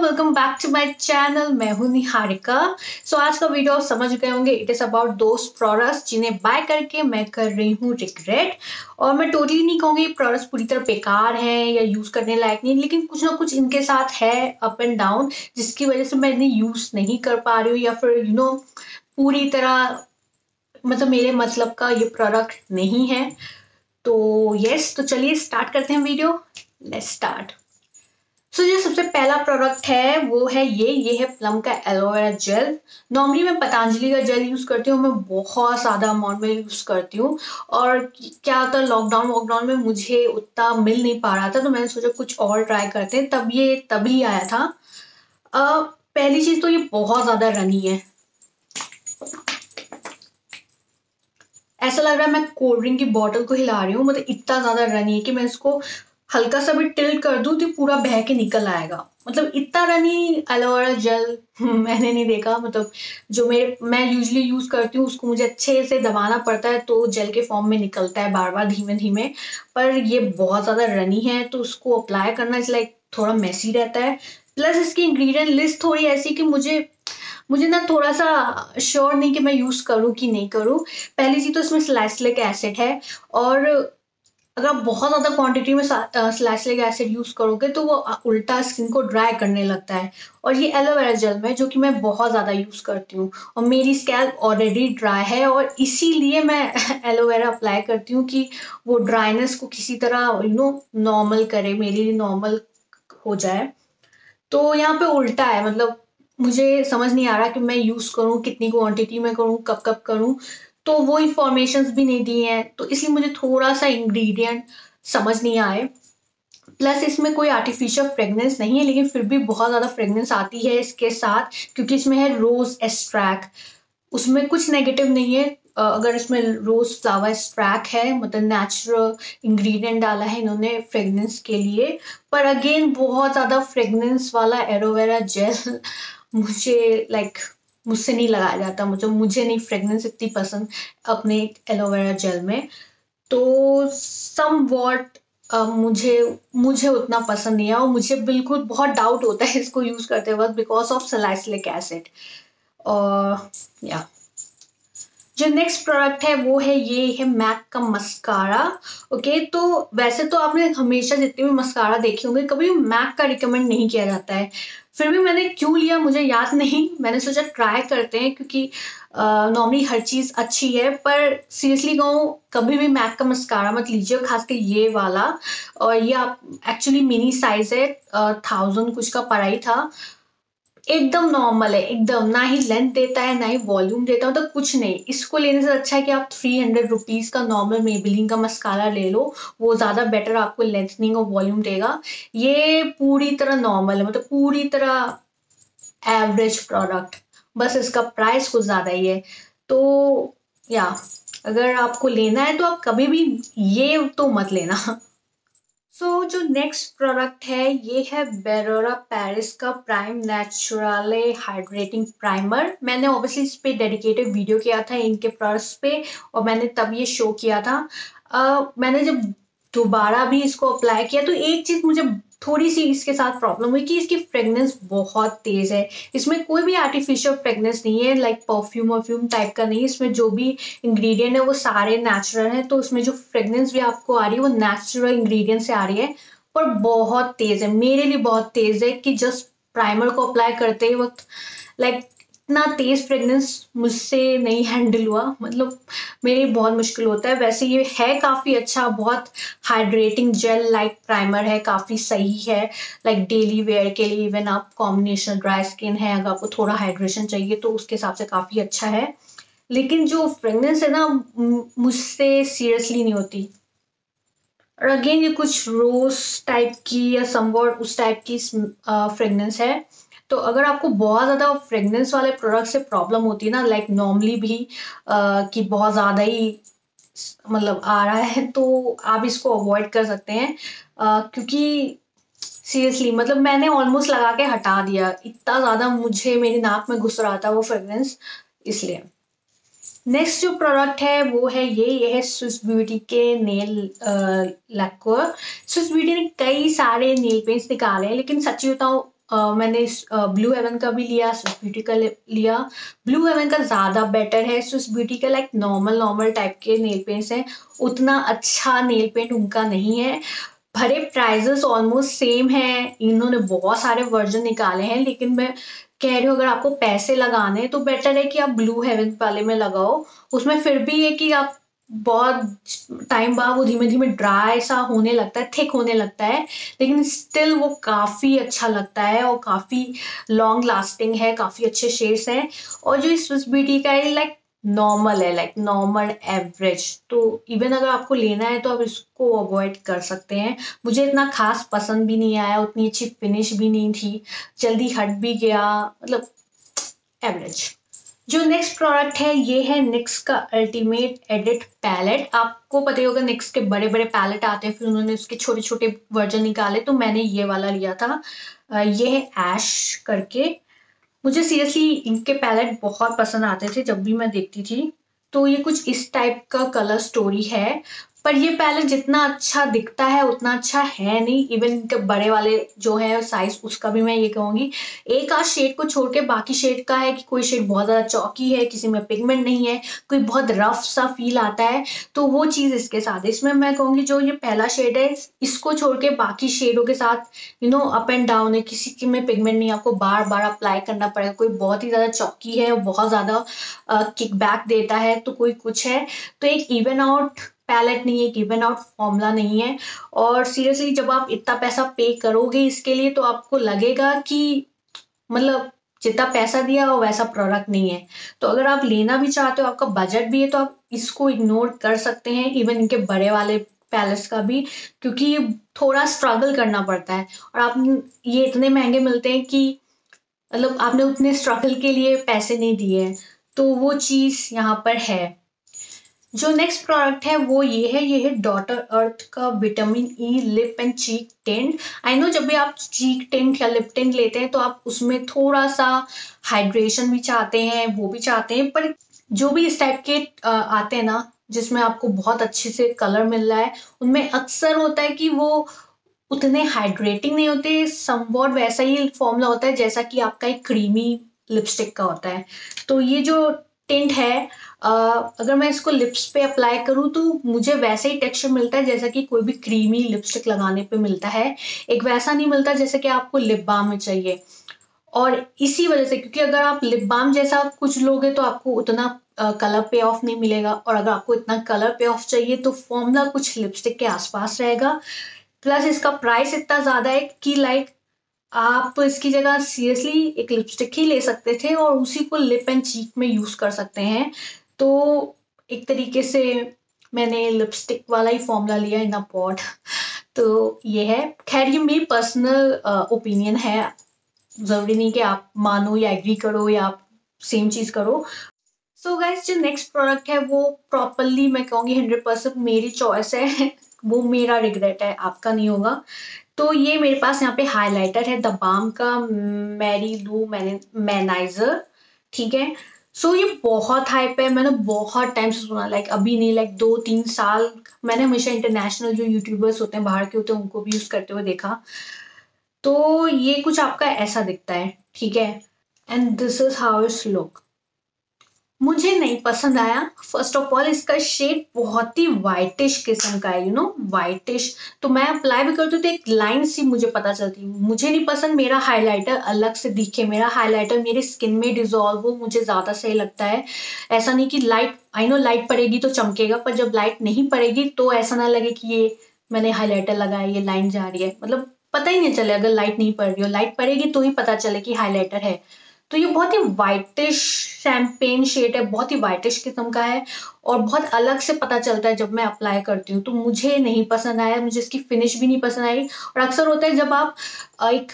Welcome back to my channel मैं हूँ निहारिका। सो आज का वीडियो आप समझ गए होंगे it is about those products जिन्हें बाय करके मैं कर रही हूँ रिग्रेट और मैं टोटली नहीं कहूँगी प्रोडक्ट्स पूरी तरह बेकार हैं या यूज़ करने लायक नहीं लेकिन कुछ ना कुछ इनके साथ है अप एंड डाउन जिसकी वजह से मैं इन्हें यूज़ नहीं कर पा रही हूँ या फिर यू you नो know, पूरी तरह मतलब मेरे मतलब का ये प्रोडक्ट नहीं है। तो यस yes, तो चलिए स्टार्ट करते हैं वीडियो लेट्स स्टार्ट सो जो सबसे पहला प्रोडक्ट है वो है ये। ये है प्लम का एलोवेरा जेल नॉर्मली मैं पतंजलि का जेल यूज़ करती हूँ मैं बहुत ज़्यादा अमाउंट में यूज़ करती हूँ। और क्या होता है लॉकडाउन वॉकडाउन में मुझे उतना मिल नहीं पा रहा था तो मैंने सोचा कुछ और ट्राई करते हैं। तब ये तभी आया था। uh, पहली चीज़ तो ये बहुत ज़्यादा रनी है। ऐसा लग रहा है मैं कोल्ड ड्रिंक की बॉटल को हिला रही हूँ मतलब इतना ज़्यादा रनी है कि मैं इसको हल्का सा भी टिल्ट कर दूँ तो पूरा बह के निकल आएगा। मतलब इतना रनी एलोवेरा जेल मैंने नहीं देखा। मतलब जो मेरे, मैं यूजली यूज़ करती हूँ, उसको मुझे अच्छे से दबाना पड़ता है तो जेल के फॉर्म में निकलता है बार बार धीमे धीमे पर ये बहुत ज़्यादा रनी है तो उसको अप्लाई करना इस लाइक थोड़ा मैसी रहता है। प्लस इसकी इंग्रेडिएंट लिस्ट थोड़ी ऐसी कि मुझे मुझे ना थोड़ा सा श्योर नहीं कि मैं यूज़ करूँ कि नहीं करूँ। पहली चीज़ तो इसमें स्लाइसलिक एसिड है और अगर आप बहुत ज़्यादा क्वांटिटी में स्लैसलिक एसिड यूज़ करोगे तो वो उल्टा स्किन को ड्राई करने लगता है। और ये एलोवेरा जेल में, जो कि मैं बहुत ज़्यादा यूज़ करती हूँ, और मेरी स्कैल्प ऑलरेडी ड्राई है, और इसीलिए मैं एलोवेरा अप्लाई करती हूँ कि वो ड्राइनेस को किसी तरह यू नो नॉर्मल करे, मेरे लिए नॉर्मल हो जाए। तो यहाँ पे उल्टा है मतलब मुझे समझ नहीं आ रहा कि मैं यूज़ करूँ, कितनी क्वांटिटी में करूँ कब कब करूँ। तो वो इंफॉर्मेशन भी नहीं दी हैं तो इसलिए मुझे थोड़ा सा इंग्रेडिएंट समझ नहीं आए। प्लस इसमें कोई आर्टिफिशियल फ्रेगनेंस नहीं है, लेकिन फिर भी बहुत ज़्यादा फ्रेगनेंस आती है इसके साथ, क्योंकि इसमें है रोज़ एस्ट्रैक उसमें कुछ नेगेटिव नहीं है अगर इसमें रोज़ फ्लावर स्ट्रैक है मतलब नेचुरल इंग्रेडिएंट डाला है इन्होंने फ्रेगनेंस के लिए। पर अगेन बहुत ज़्यादा फ्रेगनेंस वाला एरोवेरा जेल मुझे लाइक मुझसे नहीं लगाया जाता मुझे मुझे नहीं फ्रेगनेंस इतनी पसंद अपने एलोवेरा जेल में। तो सम वॉट मुझे मुझे उतना पसंद नहीं है और मुझे बिल्कुल बहुत डाउट होता है इसको यूज़ करते वक्त बिकॉज़ ऑफ़ सलाइसलिक एसिड और या जो नेक्स्ट प्रोडक्ट है वो है ये है मैक का मस्कारा ओके okay, तो वैसे तो आपने हमेशा जितने भी मस्कारा देखे होंगे कभी मैक का रिकमेंड नहीं किया जाता है। फिर भी मैंने क्यों लिया मुझे याद नहीं। मैंने सोचा ट्राई करते हैं क्योंकि नॉर्मली हर चीज़ अच्छी है, पर सीरियसली कहूँ, कभी भी मैक का मस्कारा मत लीजिए खास कर ये वाला, और ये आप एक्चुअली मिनी साइज़ है थाउज़ेंड कुछ का पड़ा ही था। एकदम नॉर्मल है, एकदम। ना ही लेंथ देता है, ना ही वॉल्यूम देता है मतलब तो कुछ नहीं। इसको लेने से अच्छा है कि आप थ्री हंड्रेड रुपीज़ का नॉर्मल मेबिलिंग का मस्कारा ले लो। वो ज़्यादा बेटर आपको लेंथनिंग और वॉल्यूम देगा। ये पूरी तरह नॉर्मल है मतलब पूरी तरह एवरेज प्रोडक्ट बस इसका प्राइस कुछ ज़्यादा ही है। तो या, अगर आपको लेना है तो आप कभी भी ये तो मत लेना। सो so, जो नेक्स्ट प्रोडक्ट है ये है बेरोरा पेरिस का प्राइम नेचुरले हाइड्रेटिंग प्राइमर मैंने ऑब्वियसली इस पर डेडिकेटेड वीडियो किया था इनके प्रोडक्ट्स पे और मैंने तब ये शो किया था। uh, मैंने जब दोबारा भी इसको अप्लाई किया तो एक चीज़ मुझे थोड़ी सी इसके साथ प्रॉब्लम हुई कि इसकी फ्रेगनेंस बहुत तेज़ है। इसमें कोई भी आर्टिफिशियल फ्रेगनेंस नहीं है लाइक परफ्यूम वर्फ्यूम टाइप का नहीं इसमें जो भी इंग्रेडिएंट है वो सारे नेचुरल हैं तो उसमें जो फ्रेगनेंस भी आपको आ रही है वो नेचुरल इंग्रेडिएंट से आ रही है, पर बहुत तेज़ है। मेरे लिए बहुत तेज़ है कि जस्ट प्राइमर को अप्लाई करते ही वक्त लाइक इतना तेज़ फ्रेगनेंस मुझसे नहीं हैंडल हुआ। मतलब मेरे बहुत मुश्किल होता है। वैसे ये है काफ़ी अच्छा बहुत हाइड्रेटिंग जेल लाइक प्राइमर है, काफ़ी सही है। लाइक डेली वेयर के लिए इवन आप कॉम्बिनेशन ड्राई स्किन है, अगर आपको थोड़ा हाइड्रेशन चाहिए तो उसके हिसाब से काफ़ी अच्छा है। लेकिन जो फ्रेगनेंस है ना मुझसे सीरियसली नहीं होती। और अगेन ये कुछ रोज टाइप की या समवॉट उस टाइप की फ्रेगनेंस है। तो अगर आपको बहुत ज़्यादा फ्रेगनेंस वाले प्रोडक्ट से प्रॉब्लम होती है ना लाइक नॉर्मली भी कि बहुत ज़्यादा ही मतलब आ रहा है तो आप इसको अवॉइड कर सकते हैं। आ, क्योंकि सीरियसली मतलब मैंने ऑलमोस्ट लगा के हटा दिया। इतना ज़्यादा मुझे मेरी नाक में घुस रहा था वो फ्रेगनेंस इसलिए। नेक्स्ट जो प्रोडक्ट है वो है ये ये है स्विस ब्यूटी के नेल लैक्वर स्विस ब्यूटी ने कई सारे नेल पेंट्स निकाले हैं लेकिन सच्ची बताऊँ Uh, मैंने ब्लू हेवन का भी लिया स्विस ब्यूटी का लिया। ब्लू हेवन का ज़्यादा बेटर है स्विस ब्यूटी का लाइक नॉर्मल नॉर्मल टाइप के नेल पेंट्स हैं। उतना अच्छा नेल पेंट उनका नहीं है। भरे प्राइजेस ऑलमोस्ट सेम है। इन्होंने बहुत सारे वर्जन निकाले हैं लेकिन मैं कह रही हूँ अगर आपको पैसे लगाने तो बेटर है कि आप ब्लू हेवन वाले में लगाओ। उसमें फिर भी ये कि आप बहुत टाइम बाद वो धीमे धीमे ड्राई सा होने लगता है थिक होने लगता है, लेकिन स्टिल वो काफ़ी अच्छा लगता है और काफ़ी लॉन्ग लास्टिंग है, काफ़ी अच्छे शेड्स हैं और जो इस स्विस ब्यूटी का है लाइक नॉर्मल है लाइक नॉर्मल एवरेज तो इवन अगर आपको लेना है तो आप इसको अवॉइड कर सकते हैं। मुझे इतना खास पसंद भी नहीं आया, उतनी अच्छी फिनिश भी नहीं थी, जल्दी हट भी गया मतलब एवरेज जो नेक्स्ट प्रोडक्ट है, ये है निक्स का अल्टीमेट एडिट पैलेट आपको पता ही होगा निक्स के बड़े बड़े पैलेट आते हैं, फिर उन्होंने उसके छोटे छोटे वर्जन निकाले तो मैंने ये वाला लिया था। ये है एश करके। मुझे सीरियसली इनके पैलेट बहुत पसंद आते थे जब भी मैं देखती थी। तो ये कुछ इस टाइप का कलर स्टोरी है। पर ये पैलेट जितना अच्छा दिखता है, उतना अच्छा है नहीं। इवन इनके बड़े वाले जो है साइज़ उसका भी मैं ये कहूँगी, एक आध शेड को छोड़ के बाकी शेड का है कि कोई शेड बहुत ज़्यादा चौकी है, किसी में पिगमेंट नहीं है, कोई बहुत रफ सा फील आता है तो वो चीज़ इसके साथ इसमें मैं कहूँगी जो ये पहला शेड है, इसको छोड़ के बाकी शेडों के साथ you know up and down है, किसी में पिगमेंट नहीं आपको बार बार अप्लाई करना पड़ेगा। कोई बहुत ही ज़्यादा चौकी है, बहुत ज़्यादा किक बैक देता है तो कोई कुछ है। तो एक इवन आउट पैलेट नहीं है गिवन आउट फॉर्मूला नहीं है। और सीरियसली जब आप इतना पैसा पे करोगे इसके लिए तो आपको लगेगा कि मतलब जितना पैसा दिया हो वैसा प्रोडक्ट नहीं है। तो अगर आप लेना भी चाहते हो, आपका बजट भी है तो आप इसको इग्नोर कर सकते हैं इवन इनके बड़े वाले पैलेस का भी, क्योंकि ये थोड़ा स्ट्रगल करना पड़ता है। और आप ये इतने महँगे मिलते हैं कि मतलब आपने उतने स्ट्रगल के लिए पैसे नहीं दिए हैं। तो वो चीज़ यहाँ पर है। जो नेक्स्ट प्रोडक्ट है, वो ये है ये है डॉटर अर्थ का vitamin E lip and cheek tint I know जब भी आप चीक टेंट या लिप टेंट लेते हैं तो आप उसमें थोड़ा सा हाइड्रेशन भी चाहते हैं, वो भी चाहते हैं, पर जो भी इस टाइप के आते हैं ना, जिसमें आपको बहुत अच्छे से कलर मिल रहा है, उनमें अक्सर होता है कि वो उतने हाइड्रेटिंग नहीं होते समवॉट वैसा ही फॉर्मूला होता है, जैसा कि आपका एक क्रीमी लिपस्टिक का होता है। तो ये जो टिंट है अगर मैं इसको लिप्स पे अप्लाई करूँ तो मुझे वैसे ही टेक्सचर मिलता है जैसा कि कोई भी क्रीमी लिपस्टिक लगाने पे मिलता है। एक वैसा नहीं मिलता जैसे कि आपको लिप बाम में चाहिए। और इसी वजह से, क्योंकि अगर आप लिप बाम जैसा कुछ लोगे तो आपको उतना कलर पे ऑफ़ नहीं मिलेगा। और अगर आपको इतना कलर पे ऑफ़ चाहिए तो फॉर्मूला कुछ लिपस्टिक के आसपास रहेगा। प्लस इसका प्राइस इतना ज़्यादा है कि लाइक आप इसकी जगह सीरियसली एक लिपस्टिक ही ले सकते थे और उसी को लिप एंड चीक में यूज़ कर सकते हैं। तो एक तरीके से मैंने लिपस्टिक वाला ही फॉर्मूला लिया इन अ पॉट तो ये है। खैर, ये मेरी पर्सनल ओपिनियन है। ज़रूरी नहीं कि आप मानो या एग्री करो या आप सेम चीज़ करो। सो so गाइज़ जो नेक्स्ट प्रोडक्ट है, वो प्रॉपरली मैं कहूँगी हंड्रेड परसेंट मेरी चॉइस है। वो मेरा रिग्रेट है। आपका नहीं होगा। तो ये मेरे पास यहाँ पे हाइलाइटर है द बाम का मैरी लू मैनाइजर ठीक है? सो so, ये बहुत हाइप है मैंने बहुत टाइम से सुना लाइक अभी नहीं लाइक दो तीन साल मैंने हमेशा इंटरनेशनल जो यूट्यूबर्स होते हैं बाहर के होते हैं उनको भी यूज़ करते हुए देखा। तो ये कुछ आपका ऐसा दिखता है ठीक है? And this is how it's look मुझे नहीं पसंद आया। फ़र्स्ट ऑफ़ ऑल इसका शेड बहुत ही वाइटिश किस्म का है यू नो वाइटिश तो मैं अप्लाई भी करती हूँ तो एक लाइन सी मुझे पता चलती है। मुझे नहीं पसंद मेरा हाइलाइटर अलग से दिखे। मेरा हाइलाइटर मेरी स्किन में डिजोल्व हो, मुझे ज़्यादा सही लगता है। ऐसा नहीं कि लाइट आई नो लाइट पड़ेगी तो चमकेगा, पर जब लाइट नहीं पड़ेगी तो ऐसा ना लगे कि ये मैंने हाईलाइटर लगाया, ये लाइन जा रही है। मतलब पता ही नहीं चले, अगर लाइट नहीं पड़ रही हो। लाइट पड़ेगी तो ही पता चले कि हाईलाइटर है। तो ये बहुत ही वाइटिश शैम्पेन शेड है, बहुत ही वाइटिश किस्म का है और बहुत अलग से पता चलता है जब मैं अप्लाई करती हूँ। तो मुझे नहीं पसंद आया, मुझे इसकी फिनिश भी नहीं पसंद आई और अक्सर होता है जब आप एक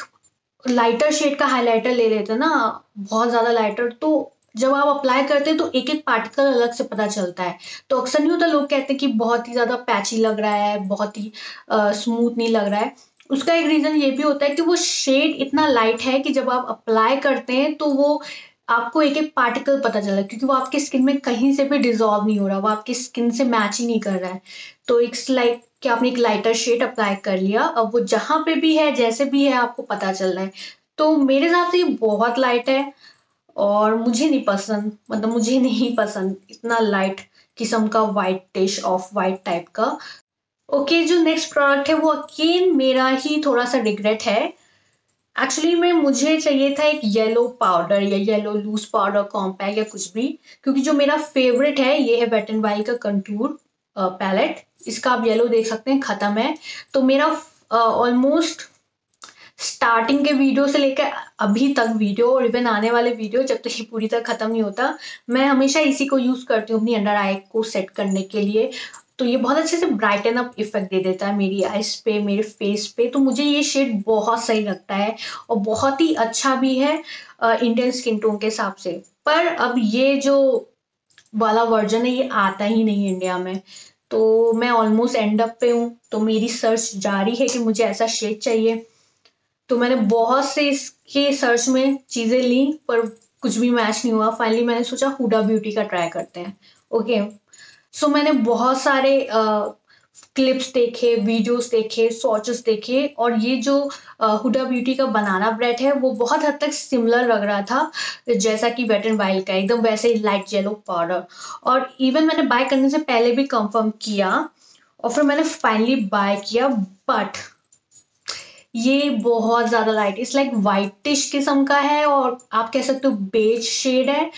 लाइटर शेड का हाइलाइटर ले लेते हैं ना, बहुत ज़्यादा लाइटर तो जब आप अप्लाई करते हैं तो एक एक पार्टिकल अलग से पता चलता है। तो अक्सर नहीं होता, लोग कहते हैं कि बहुत ही ज़्यादा पैची लग रहा है, बहुत ही स्मूथ नहीं लग रहा है। उसका एक रीज़न ये भी होता है कि वो शेड इतना लाइट है कि जब आप अप्लाई करते हैं तो वो आपको एक एक पार्टिकल पता चल है क्योंकि वो आपकी स्किन में कहीं से भी डिजॉल्व नहीं हो रहा, वो आपकी स्किन से मैच ही नहीं कर रहा है। तो एक लाइक कि आपने एक लाइटर शेड अप्लाई कर लिया, अब वो जहाँ पे भी है, जैसे भी है, आपको पता चल रहा है। तो मेरे हिसाब से ये बहुत लाइट है, और मुझे नहीं पसंद मतलब मुझे नहीं पसंद इतना लाइट किस्म का whitish off white type का। ओके जो नेक्स्ट प्रोडक्ट है, वो अगेन मेरा ही थोड़ा सा रिग्रेट है। एक्चुअली में, मुझे चाहिए था एक येलो पाउडर या येलो लूज पाउडर कॉम्पैक्ट या कुछ भी, क्योंकि जो मेरा फेवरेट है, ये है वेट एंड का कंटूर पैलेट इसका आप येलो देख सकते हैं, ख़त्म है। तो मेरा ऑलमोस्ट स्टार्टिंग के वीडियो से लेकर अभी तक वीडियो और इवन आने वाले वीडियो जब तक ये पूरी तरह ख़त्म नहीं होता, मैं हमेशा इसी को यूज़ करती हूँ अपनी अंडर आई को सेट करने के लिए। तो ये बहुत अच्छे से ब्राइटन अप इफ़ेक्ट दे देता है मेरी आइस पे, मेरे फेस पे। तो मुझे ये शेड बहुत सही लगता है और बहुत ही अच्छा भी है इंडियन स्किन टोन के हिसाब से। पर अब ये जो वाला वर्जन है, ये आता ही नहीं इंडिया में। तो मैं ऑलमोस्ट एंड अप पे हूँ। तो मेरी सर्च जारी है कि मुझे ऐसा शेड चाहिए। तो मैंने बहुत से इसके सर्च में चीज़ें ली, पर कुछ भी मैच नहीं हुआ। फाइनली मैंने सोचा हुडा ब्यूटी का ट्राई करते हैं। ओके सो मैंने बहुत सारे क्लिप्स देखे वीडियोस देखे सॉचेस देखे और ये जो हुडा ब्यूटी का बनाना ब्रेड है, वो बहुत हद तक सिमिलर लग रहा था, जैसा कि वेट एंड वाइल्ड का, एकदम वैसे ही लाइट येलो पाउडर और इवन मैंने बाय करने से पहले भी कंफर्म किया और फिर मैंने फाइनली बाय किया बट ये बहुत ज़्यादा लाइट इस लाइक वाइटिश किस्म का है और आप कह सकते हो बेज शेड है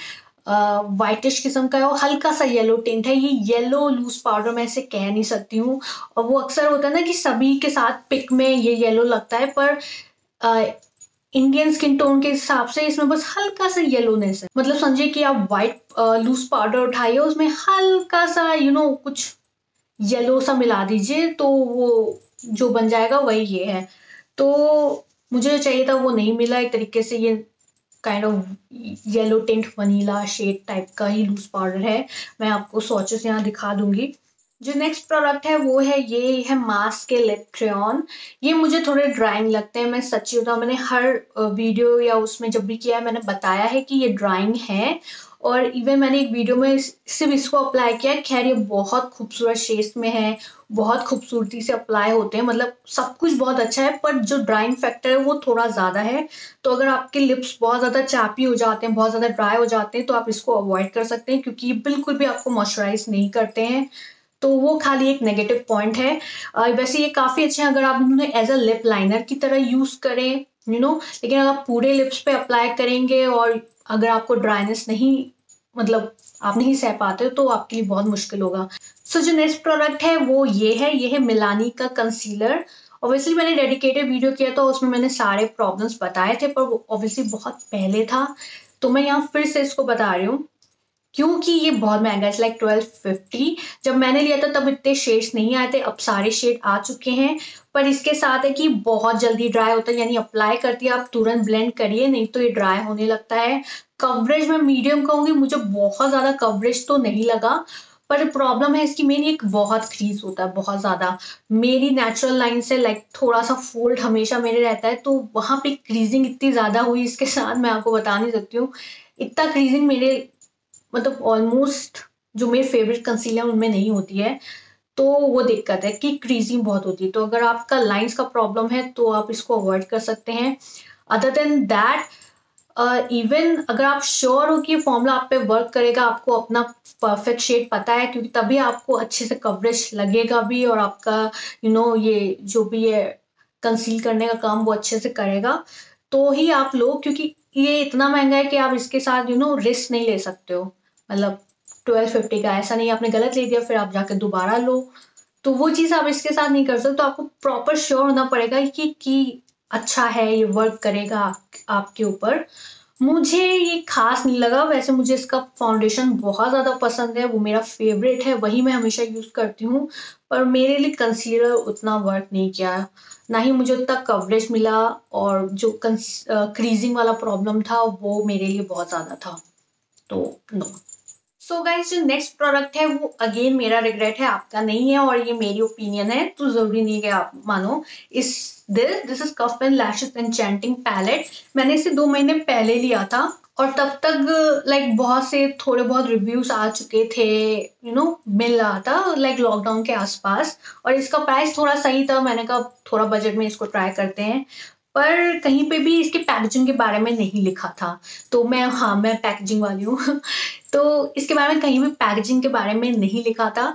वाइटिश किस्म का है और हल्का सा येलो टिंट है। ये येलो लूज पाउडर मैं ऐसे कह नहीं सकती हूँ। और वो अक्सर होता है ना कि सभी के साथ पिक में ये येलो लगता है पर इंडियन स्किन टोन के हिसाब से इसमें बस हल्का सा येलोनेस है। मतलब समझिए कि आप वाइट लूज पाउडर उठाइए उसमें हल्का सा यू you नो know, कुछ येलो सा मिला दीजिए तो वो जो बन जाएगा वही ये है। तो मुझे जो चाहिए था वो नहीं मिला एक तरीके से ये kind of yellow tint vanilla shade type का ही लूज पाउडर है। मैं आपको सोचेस यहाँ दिखा दूँगी। जो नेक्स्ट प्रोडक्ट है, वो है, ये है मास्क के लिप ये मुझे थोड़े ड्राइंग लगते हैं, मैं सच्ची होता हूँ मैंने हर वीडियो या उसमें जब भी किया है, मैंने बताया है कि ये ड्राइंग है। और इवन मैंने एक वीडियो में सिर्फ़ इसको अप्लाई किया खैर ये बहुत खूबसूरत शेड्स में है बहुत खूबसूरती से अप्लाई होते हैं मतलब सब कुछ बहुत अच्छा है पर जो ड्राइंग फैक्टर है वो थोड़ा ज़्यादा है। तो अगर आपके लिप्स बहुत ज़्यादा चापी हो जाते हैं बहुत ज़्यादा ड्राई हो जाते हैं तो आप इसको अवॉइड कर सकते हैं क्योंकि ये बिल्कुल भी आपको मॉइस्चराइज नहीं करते हैं। तो वो खाली एक नेगेटिव पॉइंट है। वैसे ये काफ़ी अच्छे हैं अगर आप उन्हें एज अ लिप लाइनर की तरह यूज़ करें यू you नो know, लेकिन अगर आप पूरे लिप्स पे अप्लाई करेंगे और अगर आपको ड्राइनेस नहीं मतलब आप नहीं सह पाते हो तो आपके लिए बहुत मुश्किल होगा। सो so, जो नेक्स्ट प्रोडक्ट है वो ये है ये है मिलानी का कंसीलर ऑब्वियसली मैंने डेडिकेटेड वीडियो किया था उसमें मैंने सारे प्रॉब्लम्स बताए थे पर वो ऑब्वियसली बहुत पहले था। तो मैं यहाँ फिर से इसको बता रही हूँ। क्योंकि ये बहुत महँगा है लाइक ट्वेल्व फिफ्टी जब मैंने लिया था तब इतने शेड्स नहीं आए थे अब सारे शेड आ चुके हैं। पर इसके साथ है कि बहुत जल्दी ड्राई होता है, यानी अप्लाई करती है, आप तुरंत ब्लेंड करिए, नहीं तो ये ड्राई होने लगता है। कवरेज मैं मीडियम कहूँगी, मुझे बहुत ज़्यादा कवरेज तो नहीं लगा, पर प्रॉब्लम है इसकी मेरी एक बहुत क्रीज होता है, बहुत ज़्यादा। मेरी नेचुरल लाइन से लाइक थोड़ा सा फोल्ड हमेशा मेरे रहता है तो वहाँ पे क्रीजिंग इतनी ज़्यादा हुई इसके साथ, मैं आपको बता नहीं सकती हूँ। इतना क्रीजिंग मेरे मतलब ऑलमोस्ट जो मेरे फेवरेट कंसीलर उनमें नहीं होती है। तो वो दिक्कत है कि क्रीजिंग बहुत होती है। तो अगर आपका लाइंस का प्रॉब्लम है तो आप इसको अवॉइड कर सकते हैं। अदर देन दैट इवन अगर आप श्योर हो कि फॉर्मूला आप पे वर्क करेगा आपको अपना परफेक्ट शेड पता है क्योंकि तभी आपको अच्छे से कवरेज लगेगा भी और आपका यू you नो know, ये जो भी है कंसील करने का काम वो अच्छे से करेगा। तो ही आप लोग क्योंकि ये इतना महँगा है कि आप इसके साथ यू नो रिस्क नहीं ले सकते हो। मतलब ट्वेल्व फिफ्टी का ऐसा नहीं आपने गलत ले दिया फिर आप जाके दोबारा लो। तो वो चीज़ आप इसके साथ नहीं कर सकते तो आपको प्रॉपर श्योर होना पड़ेगा कि, कि अच्छा है ये वर्क करेगा आपके ऊपर। मुझे ये खास नहीं लगा वैसे मुझे इसका फाउंडेशन बहुत ज़्यादा पसंद है वो मेरा फेवरेट है वही मैं हमेशा यूज़ करती हूँ पर मेरे लिए कंसीलर उतना वर्क नहीं किया। ना ही मुझे उतना कवरेज मिला और जो कंस, क्रीजिंग वाला प्रॉब्लम था वो मेरे लिए बहुत ज़्यादा था। तो नो सो गाइज़ जो नेक्स्ट प्रोडक्ट है वो अगेन मेरा रिग्रेट है आपका नहीं है और ये मेरी ओपिनियन है तो ज़रूरी नहीं है आप मानो। इस this this is cuff and lashes enchanting palette मैंने इसे दो महीने पहले लिया था और तब तक लाइक like, बहुत से थोड़े बहुत रिव्यूज़ आ चुके थे यू नो मिल रहा था लाइक लॉकडाउन के आसपास। और इसका प्राइस थोड़ा सही था मैंने कहा थोड़ा बजट में इसको ट्राई करते हैं। पर कहीं पे भी इसके पैकेजिंग के बारे में नहीं लिखा था। तो मैं हाँ मैं पैकेजिंग वाली हूँ। तो इसके बारे में कहीं भी पैकेजिंग के बारे में नहीं लिखा था।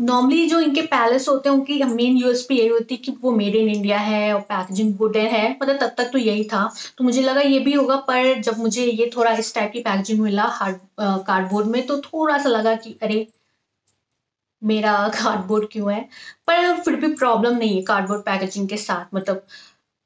नॉर्मली uh, जो इनके पैलेस होते हैं उनकी मेन यूएसपी यही होती है कि वो मेड इन इंडिया है और पैकेजिंग वुडन है। मतलब तब तक तो यही था। तो मुझे लगा ये भी होगा पर जब मुझे ये थोड़ा इस टाइप की पैकेजिंग मिला हार्ड कार्डबोर्ड में तो थोड़ा सा लगा कि अरे मेरा कार्डबोर्ड क्यों है? पर फिर भी प्रॉब्लम नहीं है कार्डबोर्ड पैकेजिंग के साथ। मतलब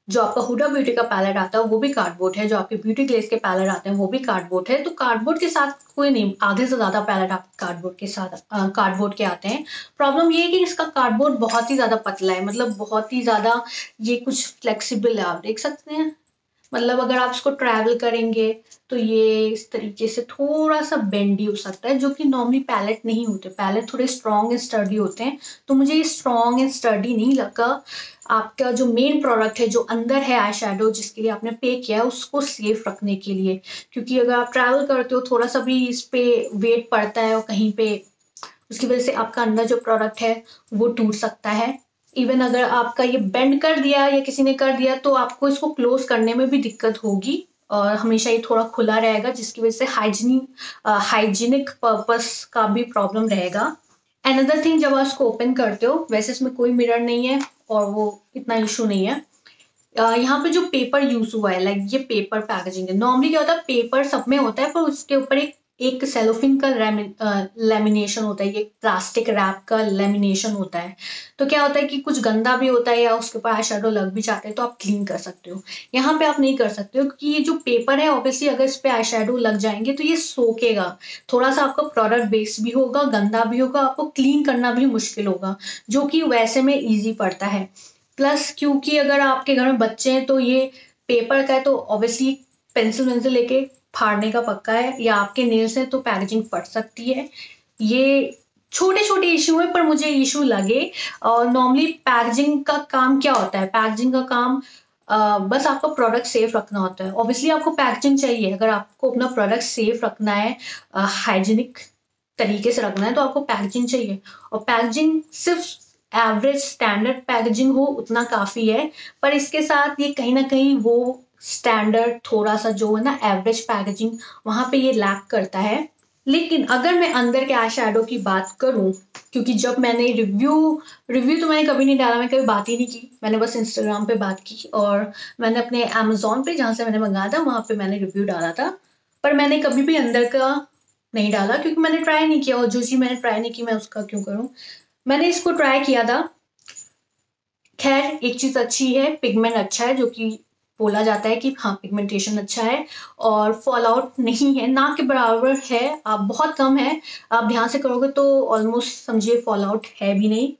जो आपका हुडा ब्यूटी का पैलेट आता है, वो भी कार्डबोर्ड है, जो आपके ब्यूटी ग्लेस के पैलेट आते हैं, वो भी कार्डबोर्ड है। तो कार्डबोर्ड के साथ कोई नहीं, आधे से ज़्यादा पैलेट आप कार्डबोर्ड के साथ कार्डबोर्ड के आते हैं। प्रॉब्लम ये है कि इसका कार्डबोर्ड बहुत ही ज़्यादा पतला है मतलब बहुत ही ज़्यादा ये कुछ फ्लेक्सिबल है, आप देख सकते हैं। मतलब अगर आप इसको ट्रैवल करेंगे तो ये इस तरीके से थोड़ा सा बेंडी हो सकता है, जो कि नॉर्मली पैलेट नहीं होते। पैलेट थोड़े स्ट्रॉन्ग एंड स्टर्डी होते हैं तो मुझे ये स्ट्रॉन्ग एंड स्टर्डी नहीं लगा। आपका जो मेन प्रोडक्ट है, जो अंदर है आई शेडो जिसके लिए आपने पे किया है, उसको सेफ़ रखने के लिए। क्योंकि अगर आप ट्रैवल करते हो, थोड़ा सा भी इस पे वेट पड़ता है और कहीं पे, उसकी वजह से आपका अंदर जो प्रोडक्ट है, वो टूट सकता है। इवन अगर आपका ये बेंड कर दिया या किसी ने कर दिया तो आपको इसको क्लोज करने में भी दिक्कत होगी और हमेशा ये थोड़ा खुला रहेगा, जिसकी वजह से हाइजीनिक हाइजीनिक पर्पस का भी प्रॉब्लम रहेगा। अनदर थिंग जब आप इसको ओपन करते हो, वैसे इसमें कोई मिरर नहीं है। और वो इतना इशू नहीं है। यहाँ पे जो पेपर यूज़ हुआ है लाइक ये पेपर पैकेजिंग है। नॉर्मली क्या होता है पेपर सब में होता है, पर उसके ऊपर एक एक सेलोफिन का लेमिनेशन होता है, ये प्लास्टिक रैप का लेमिनेशन होता है। तो क्या होता है कि कुछ गंदा भी होता है या उसके ऊपर आई शेडो लग भी जाते हैं तो आप क्लीन कर सकते हो। यहाँ पे आप नहीं कर सकते हो क्योंकि ये जो पेपर है ऑब्वियसली अगर इस पे आई शेडो लग जाएँगे तो ये सोकेगा थोड़ा सा आपका प्रोडक्ट बेस भी होगा, गंदा भी होगा, आपको क्लीन करना भी मुश्किल होगा, जो कि वैसे में ईजी पड़ता है। प्लस क्योंकि अगर आपके घर में बच्चे हैं तो ये पेपर का है तो ऑब्वियसली पेंसिल वेंसिल लेके फाड़ने का पक्का है या आपके नेल्स हैं तो पैकेजिंग फट सकती है। ये छोटे छोटे इशू है पर मुझे इशू लगे। और नॉर्मली पैकेजिंग का काम क्या होता है? पैकेजिंग का काम आ, बस आपका प्रोडक्ट सेफ़ रखना होता है। ऑब्वियसली आपको पैकेजिंग चाहिए। अगर आपको अपना प्रोडक्ट सेफ़ रखना है हाइजीनिक तरीके से रखना है तो आपको पैकेजिंग चाहिए। और पैकेजिंग सिर्फ़ एवरेज स्टैंडर्ड पैकेजिंग हो उतना काफ़ी है। पर इसके साथ ये कहीं ना कहीं वो स्टैंडर्ड थोड़ा सा जो है ना एवरेज पैकेजिंग वहाँ पे ये लैक करता है। लेकिन अगर मैं अंदर के आई शेडो की बात करूँ, क्योंकि जब मैंने रिव्यू रिव्यू तो मैंने कभी नहीं डाला मैं कभी बात ही नहीं की। मैंने बस इंस्टाग्राम पे बात की और मैंने अपने अमेजोन पे जहाँ से मैंने मंगाया था, वहाँ पे मैंने रिव्यू डाला था। पर मैंने कभी भी अंदर का नहीं डाला, क्योंकि मैंने ट्राई नहीं किया और जो चीज़ मैंने ट्राई नहीं की, मैं उसका क्यों करूँ? मैंने इसको ट्राई किया था। खैर, एक चीज़ अच्छी है पिगमेंट अच्छा है, जो कि बोला जाता है कि हाँ पिगमेंटेशन अच्छा है और फॉल आउट नहीं है, ना के बराबर है, आप बहुत कम है। आप ध्यान से करोगे तो ऑलमोस्ट समझिए फॉल आउट है भी नहीं।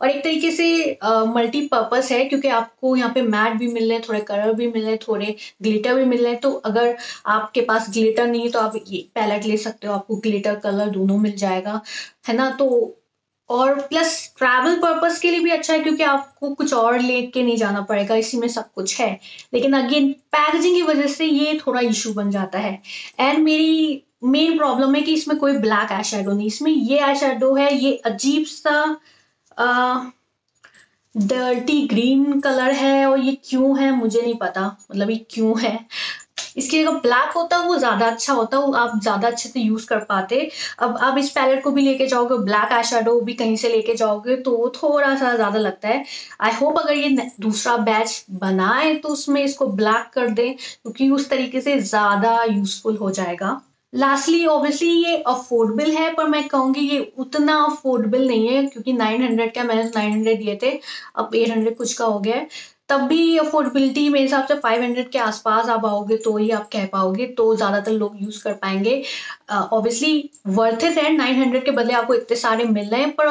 और एक तरीके से मल्टीपर्पज़ है, क्योंकि आपको यहाँ पे मैट भी मिल रहे हैं थोड़े कलर भी मिल रहे हैं थोड़े ग्लिटर भी मिल रहे। हैं तो अगर आपके पास ग्लिटर नहीं है तो आप ये पैलेट ले सकते हो, आपको ग्लिटर कलर दोनों मिल जाएगा, है ना? तो और प्लस ट्रैवल पर्पस के लिए भी अच्छा है क्योंकि आपको कुछ और लेके नहीं जाना पड़ेगा, इसी में सब कुछ है। लेकिन अगेन पैकेजिंग की वजह से ये थोड़ा इशू बन जाता है। एंड मेरी मेन प्रॉब्लम है कि इसमें कोई ब्लैक आई नहीं। इसमें ये आई है, ये अजीब सा डर्टी ग्रीन कलर है और ये क्यों है मुझे नहीं पता। मतलब ये क्यों है? इसकी जगह ब्लैक होता वो ज़्यादा अच्छा होता वो आप ज़्यादा अच्छे से यूज़ कर पाते। अब आप इस पैलेट को भी लेके जाओगे, ब्लैक आई शेडो भी कहीं से लेके जाओगे तो वो थोड़ा सा ज़्यादा लगता है। आई होप अगर ये दूसरा बैच बनाए तो उसमें इसको ब्लैक कर दें, क्योंकि उस तरीके से ज़्यादा यूजफुल हो जाएगा। लास्टली ऑब्वियसली ये अफोर्डेबल है, पर मैं कहूँगी ये उतना अफोर्डेबल नहीं है, क्योंकि 900 का मैंने 900 दिए थे, अब 800 कुछ का हो गया है। तब भी अफोर्डेबिलिटी मेरे हिसाब से 500 के आसपास आप आओगे तो ही आप कह पाओगे तो ज़्यादातर लोग यूज़ कर पाएँगे। ऑब्वियसली वर्थ इट है 900 के बदले आपको इतने सारे मिल रहे हैं, पर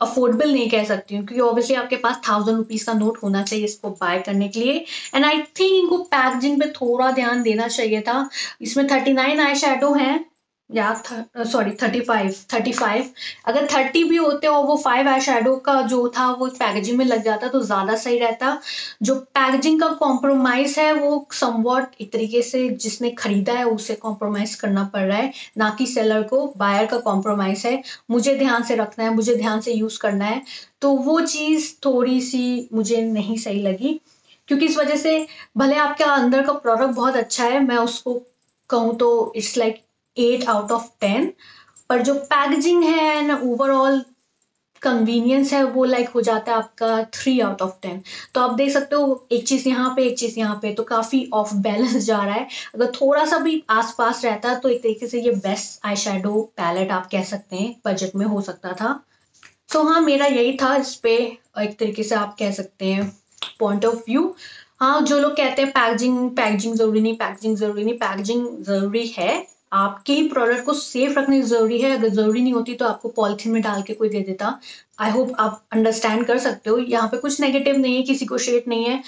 अफोर्डेबल नहीं कह सकती हूँ, क्योंकि ऑब्वियसली आपके पास थाउज़ेंड रुपीज़ का नोट होना चाहिए इसको बाय करने के लिए। एंड आई थिंक इनको पैकेजिंग पे थोड़ा ध्यान देना चाहिए था। इसमें थर्टी नाइन आई शेडो हैं। या sorry thirty five thirty five अगर थर्टी भी होते और वो फाइव आई शेडो का जो था, वो पैकेजिंग में लग जाता तो ज़्यादा सही रहता। जो पैकेजिंग का कॉम्प्रोमाइज़ है, वो समवॉट एक तरीके से जिसने खरीदा है, उसे कॉम्प्रोमाइज़ करना पड़ रहा है। ना कि सेलर को बायर का कॉम्प्रोमाइज़ है। मुझे ध्यान से रखना है, मुझे ध्यान से यूज़ करना है। तो वो चीज़ थोड़ी सी मुझे नहीं सही लगी। क्योंकि इस वजह से भले आपके अंदर का प्रोडक्ट बहुत अच्छा है, मैं उसको कहूँ तो it's like eight out of ten पर जो पैकेजिंग है ना ओवरऑल कन्वीनियंस है वो लाइक हो जाता है आपका थ्री आउट ऑफ़ टेन तो आप देख सकते हो एक चीज़ यहाँ पे एक चीज़ यहाँ पे तो काफ़ी ऑफ़ बैलेंस जा रहा है। अगर थोड़ा सा भी आसपास रहता तो एक तरीके से ये बेस्ट आई शेडो पैलेट आप कह सकते हैं बजट में हो सकता था। सो so, हाँ मेरा यही था इस पे एक तरीके से आप कह सकते हैं पॉइंट ऑफ़ व्यू हाँ जो लोग कहते हैं पैकेजिंग पैकेजिंग ज़रूरी नहीं पैकेजिंग ज़रूरी नहीं पैकेजिंग ज़रूरी है। आपके प्रोडक्ट को सेफ़ रखने ज़रूरी है। अगर ज़रूरी नहीं होती तो आपको पॉलिथीन में डाल के कोई दे देता। आई होप आप अंडरस्टैंड कर सकते हो। यहाँ पे कुछ नेगेटिव नहीं है, किसी को शेड नहीं है।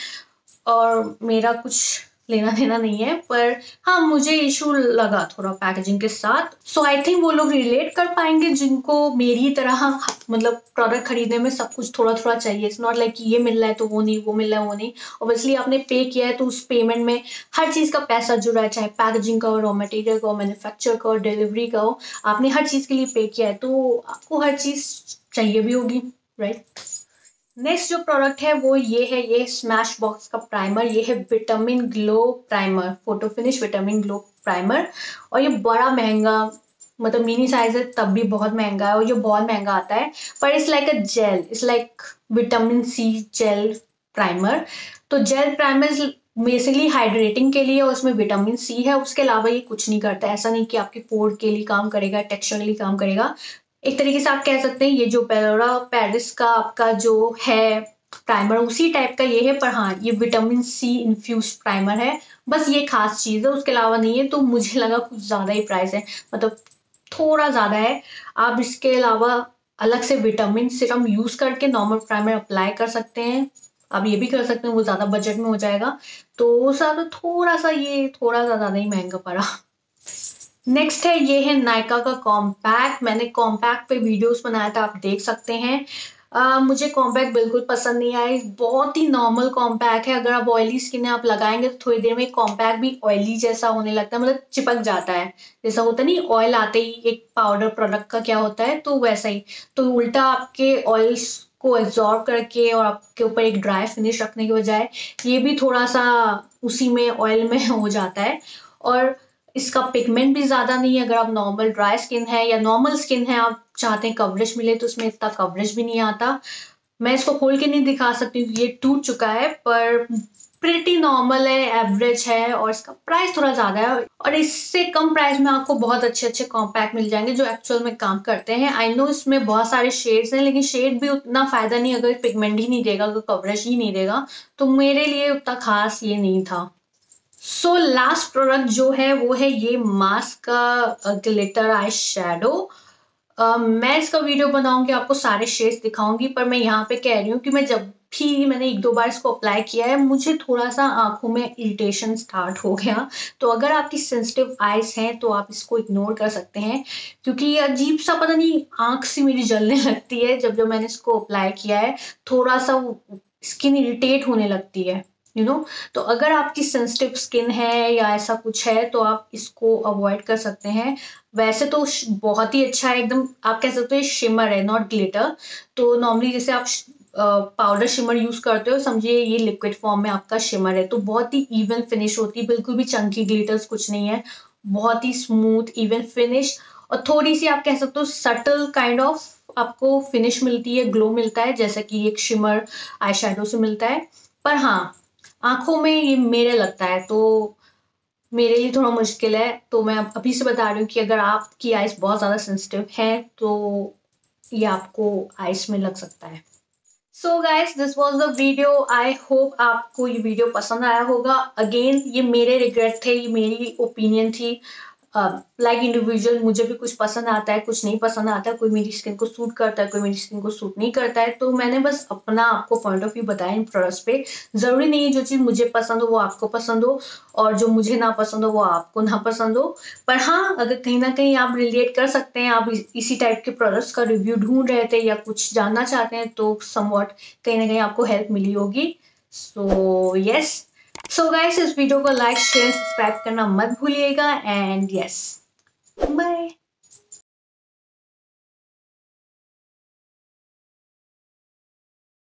और मेरा कुछ लेना देना नहीं है, पर हाँ मुझे इशू लगा थोड़ा पैकेजिंग के साथ। सो आई थिंक वो लोग रिलेट कर पाएँगे जिनको मेरी तरह मतलब प्रोडक्ट खरीदने में सब कुछ थोड़ा थोड़ा चाहिए इट्स नॉट लाइक ये मिल रहा है तो वो नहीं, वो मिल रहा है, वो नहीं। ऑब्वियसली आपने पे किया है तो उस पेमेंट में हर चीज़ का पैसा जुड़ा है, चाहे पैकेजिंग का हो रॉ मटेरियल का हो मैन्युफैक्चर का हो डिलीवरी का हो, आपने हर चीज़ के लिए पे किया है तो आपको हर चीज़ चाहिए भी होगी राइट नेक्स्ट जो प्रोडक्ट है, वो ये है, ये स्मैश बॉक्स का प्राइमर ये है vitamin glow primer photo finish vitamin glow primer और ये बड़ा महँगा मतलब मिनी साइज़ है, तब भी बहुत महँगा है और ये बहुत महँगा आता है। पर it's like a gel it's like vitamin C gel primer तो जेल प्राइमर बेसिकली हाइड्रेटिंग के लिए उसमें विटामिन सी है, उसके अलावा ये कुछ नहीं करता ऐसा नहीं कि आपके पोर्ट के लिए काम करेगा टेक्सचर के लिए काम करेगा। एक तरीके से आप कह सकते हैं, ये जो पेलोरा पेरिस का आपका जो है प्राइमर उसी टाइप का ये है, पर हाँ ये विटामिन सी इन्फ्यूज प्राइमर है। बस ये खास चीज़ है, उसके अलावा नहीं है तो मुझे लगा कुछ ज़्यादा ही प्राइस है। मतलब थोड़ा ज़्यादा है। आप इसके अलावा अलग से विटामिन सिरम यूज़ करके नॉर्मल प्राइमर अप्लाई कर सकते हैं। आप ये भी कर सकते हैं, वो ज़्यादा बजट में हो जाएगा। तो सर थोड़ा सा ये, थोड़ा सा ज़्यादा ही महँगा पड़ा। नेक्स्ट है ये है नायका का कॉम्पैक्ट मैंने कॉम्पैक्ट पे वीडियोस बनाया था आप देख सकते हैं. Uh, मुझे कॉम्पैक्ट बिल्कुल पसंद नहीं आई बहुत ही नॉर्मल कॉम्पैक्ट है. अगर आप ऑयली स्किन आप लगाएँगे तो थोड़ी देर में कॉम्पैक्ट भी ऑयली जैसा होने लगता है. मतलब चिपक जाता है. जैसा होता नहीं ऑयल आते ही एक पाउडर प्रोडक्ट का क्या होता है तो वैसा ही. तो उल्टा आपके ऑयल्स को एब्जॉर्ब करके और आपके ऊपर एक ड्राई फिनिश रखने के बजाय ये भी थोड़ा सा उसी में ऑयल में हो जाता है. और इसका पिगमेंट भी ज़्यादा नहीं है। अगर आप नॉर्मल ड्राई स्किन है या नॉर्मल स्किन है, आप चाहते हैं कवरेज मिले तो उसमें इतना कवरेज भी नहीं आता। मैं इसको खोल के नहीं दिखा सकती ये टूट चुका है, पर प्रिटी नॉर्मल है एवरेज है और इसका प्राइस थोड़ा ज़्यादा है। और इससे कम प्राइस में आपको बहुत अच्छे अच्छे कॉम्पैक्ट मिल जाएँगे जो एक्चुअल में काम करते हैं। आई नो इसमें बहुत सारे शेड्स हैं, लेकिन शेड भी उतना फ़ायदा नहीं, अगर पिगमेंट ही नहीं देगा, अगर कवरेज ही नहीं देगा तो मेरे लिए उतना खास ये नहीं था। सो लास्ट प्रोडक्ट जो है, वो है ये मास्क का ग्लिटर आई शेडो मैं इसका वीडियो बनाऊँगी, आपको सारे शेड्स दिखाऊँगी, पर मैं यहाँ पे कह रही हूँ कि मैं जब भी मैंने एक दो बार इसको अप्लाई किया है, मुझे थोड़ा सा आँखों में इरिटेशन स्टार्ट हो गया। तो अगर आपकी सेंसिटिव आइज़ हैं तो आप इसको इग्नोर कर सकते हैं, क्योंकि ये अजीब सा पता नहीं, आँख से मेरी जलने लगती है जब जब मैंने इसको अप्लाई किया है थोड़ा सा स्किन इरिटेट होने लगती है। You you know know? तो अगर आपकी सेंसिटिव स्किन है या ऐसा कुछ है तो आप इसको अवॉइड कर सकते हैं। वैसे तो बहुत ही अच्छा है, एकदम आप कह सकते हो शिमर है नॉट ग्लिटर तो नॉर्मली जैसे आप पाउडर शिमर यूज़ करते हो, समझिए ये लिक्विड फॉर्म में आपका शिमर है तो बहुत ही इवन फिनिश होती है। बिल्कुल भी चंकी ग्लिटर्स कुछ नहीं है। बहुत ही स्मूथ इवन फिनिश और थोड़ी सी आप कह सकते हो सटल काइंड ऑफ़ आपको फिनिश मिलती है ग्लो मिलता है, जैसा कि एक शिमर आई से मिलता है। पर हाँ आँखों में ये मेरे लगता है तो मेरे लिए थोड़ा मुश्किल है। तो मैं अभी से बता रही हूँ कि अगर आपकी आइस बहुत ज़्यादा सेंसिटिव है तो ये आपको आइस में लग सकता है। So guys this was the video I hope आपको ये वीडियो पसंद आया होगा। अगेन ये मेरे रिग्रेट थे, ये मेरी ओपिनियन थी। लाइक इंडिविजुअल मुझे भी कुछ पसंद आता है कुछ नहीं पसंद आता है कोई मेरी स्किन को सूट करता है कोई मेरी स्किन को सूट नहीं करता है तो मैंने बस अपना आपको पॉइंट ऑफ़ व्यू बताया इन प्रोडक्ट्स पे। ज़रूरी नहीं है जो चीज़ मुझे पसंद हो वो आपको पसंद हो और जो मुझे ना पसंद हो वो आपको ना पसंद हो। पर हाँ अगर कहीं ना कहीं आप रिलेट कर सकते हैं आप इसी टाइप के प्रोडक्ट्स का रिव्यू ढूंढ रहे थे या कुछ जानना चाहते हैं तो समवॉट कहीं ना कहीं आपको हेल्प मिली होगी। So so, yes yes, so guys इस वीडियो को लाइक शेयर सब्सक्राइब करना मत भूलिएगा एंड यस बाय